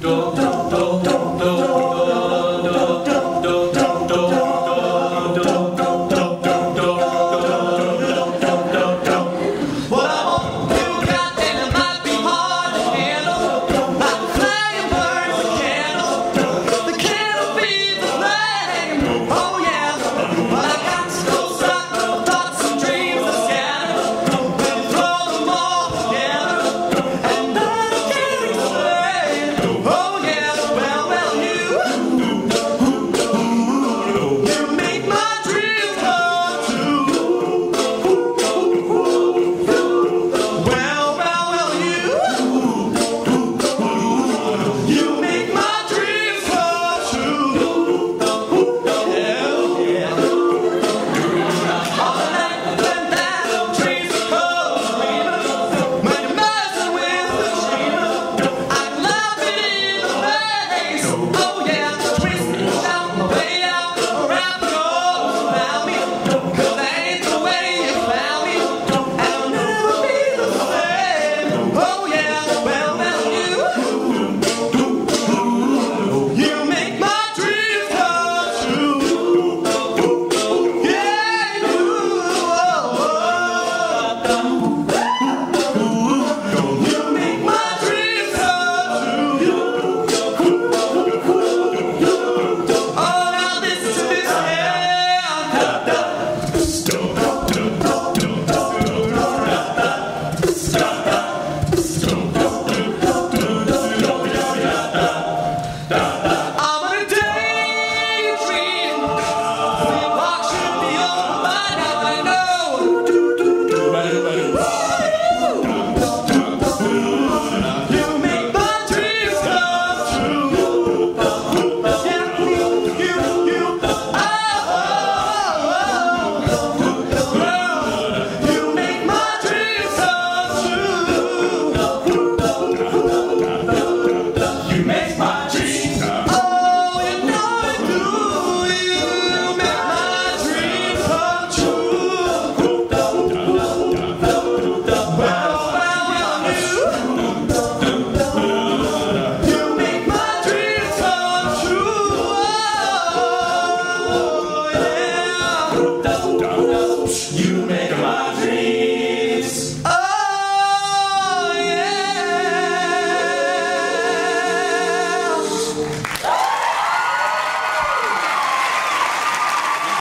Do do do do.